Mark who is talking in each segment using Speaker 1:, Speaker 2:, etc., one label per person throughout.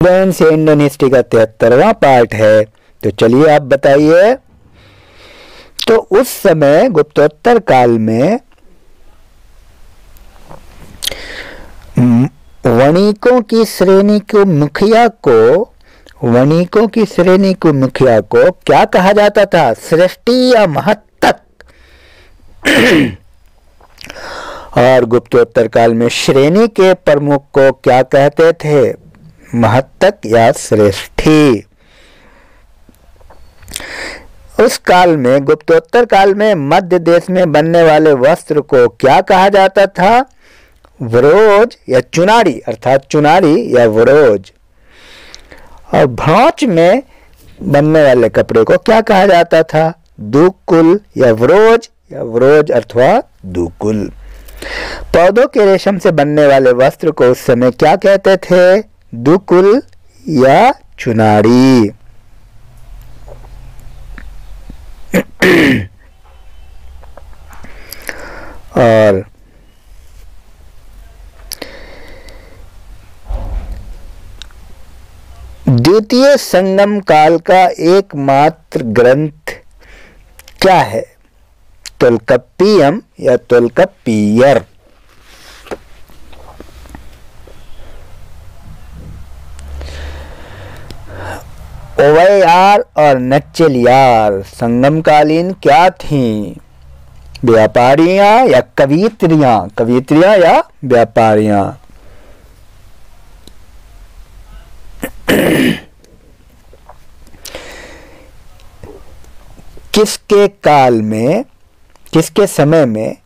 Speaker 1: Friends Indian history का तिहत्तरवा part है तो चलिए आप बताइए। तो उस समय गुप्तोत्तर काल में, वणिकों की श्रेणी को मुखिया को, वणिकों की श्रेणी को मुखिया को क्या कहा जाता था? सृष्टि या महत्तक? और गुप्तोत्तर काल में श्रेणी के प्रमुख को क्या कहते थे? महत्तक या श्रेष्ठी। उस काल में, गुप्तोत्तर काल में, मध्य देश में बनने वाले वस्त्र को क्या कहा जाता था? वरोज या चुनारी, अर्थात चुनारी या वरोज। और भांच में बनने वाले कपड़े को क्या कहा जाता था? दुकुल या वरोज या वरोज अथवा दुकुल। पौधों के रेशम से बनने वाले वस्त्र को उस समय क्या कहते थे? दुकुल या चुनारी। और द्वितीय संगम काल का एकमात्र ग्रंथ क्या है? तुलकप्पियम या तुलकप्पियर? ओवैयार और नच्चलियार, संगमकालीन क्या थी? व्यापारियाँ या कवित्रियाँ कवित्रियाँ या व्यापारियाँ? किसके काल में, किसके समय में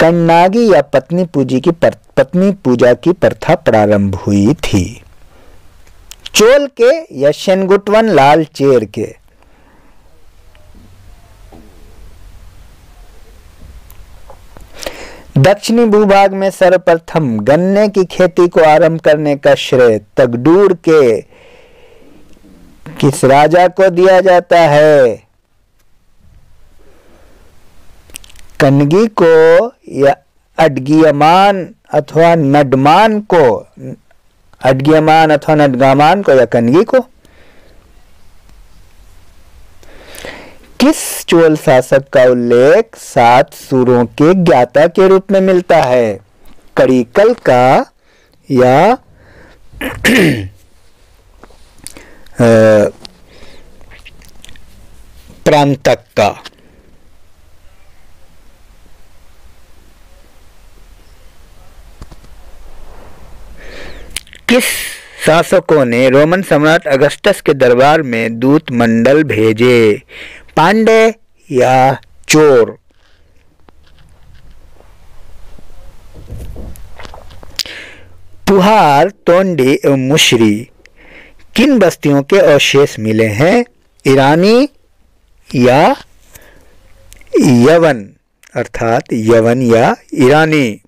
Speaker 1: कन्नागी या पत्नी पूजी की पत्नी पूजा की प्रथा प्रारंभ हुई थी? चोल के या शेनगुटवन लाल चेर के। दक्षिणी भूभाग में सर्वप्रथम गन्ने की खेती को आरंभ करने का श्रेय तगडूर के किस राजा को दिया जाता है? कनगी को या अडगियमान अथवा नडमान को अडगियमान अथवा नडगामान को या कनगी को? किस चोल शासक का उल्लेख सात सुरों के ज्ञाता के रूप में मिलता है? कड़ीकल का या प्रांतक का? किस शासकों ने रोमन सम्राट अगस्टस के दरबार में दूत मंडल भेजे। पांडे या चोर? पुहार, तोंडी एवं मुशरी, किन बस्तियों के अवशेष मिले हैं? ईरानी या यवन? अर्थात यवन या ईरानी।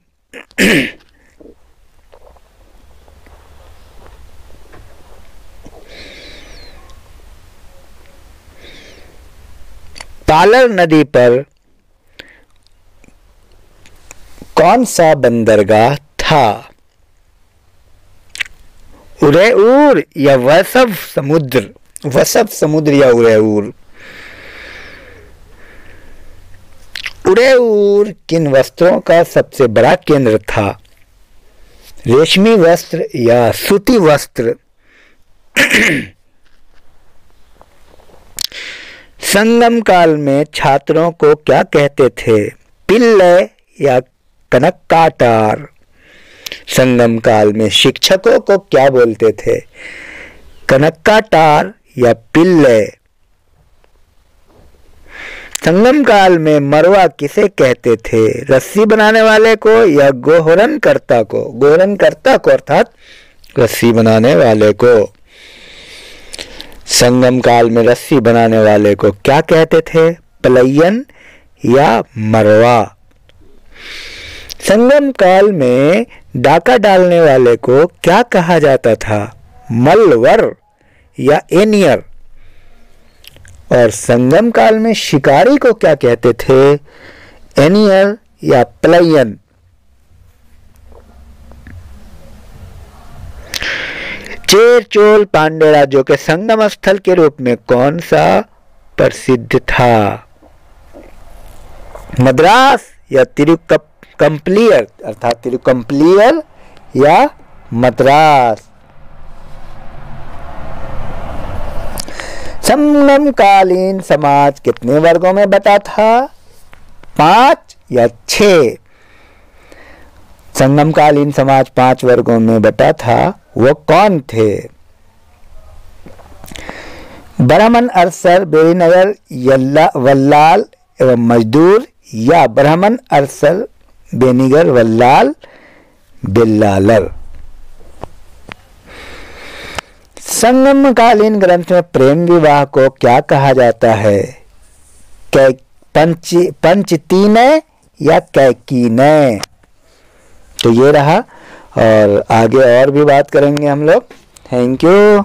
Speaker 1: पालर नदी पर कौन सा बंदरगाह था? उरेऊर या वसव समुद्र? वसव समुद्र या उरेऊर? उरेऊर किन वस्त्रों का सबसे बड़ा केंद्र था? रेशमी वस्त्र या सूती वस्त्र? संगम काल में छात्रों को क्या कहते थे? पिल्ले या कनक्काटार? संगम काल में शिक्षकों को क्या बोलते थे? कनक्काटार या पिल्ले संगम काल में मरवा किसे कहते थे? रस्सी बनाने वाले को या गोहरन कर्ता को? गोहरन कर्ता को अर्थात रस्सी बनाने वाले को। संगम काल में रस्सी बनाने वाले को क्या कहते थे? पलयन या मरवा? संगम काल में डाका डालने वाले को क्या कहा जाता था? मलवर या एनियर? और संगम काल में शिकारी को क्या कहते थे? एनियर या प्लयन? चेर चोल पांड्य राज्यों के संगम स्थल के रूप में कौन सा प्रसिद्ध था? मद्रास या तिरुकम्पलियर अर्थात तिरुकम्पलियर या मद्रास? संगमकालीन समाज कितने वर्गों में बता था? पाँच या छ संगमकालीन समाज पाँच वर्गों में बटा था। वो कौन थे? ब्राह्मण अरसर, बेरीनगर वल्लाल एवं मजदूर, या ब्राह्मण अरसर, बेनीगर, वल्लाल, बिल्लालर। संगमकालीन ग्रंथ में प्रेम विवाह को क्या कहा जाता है? कै पंच पंचतीनय या कैकीनय तो ये रहा और आगे और भी बात करेंगे हम लोग। Thank you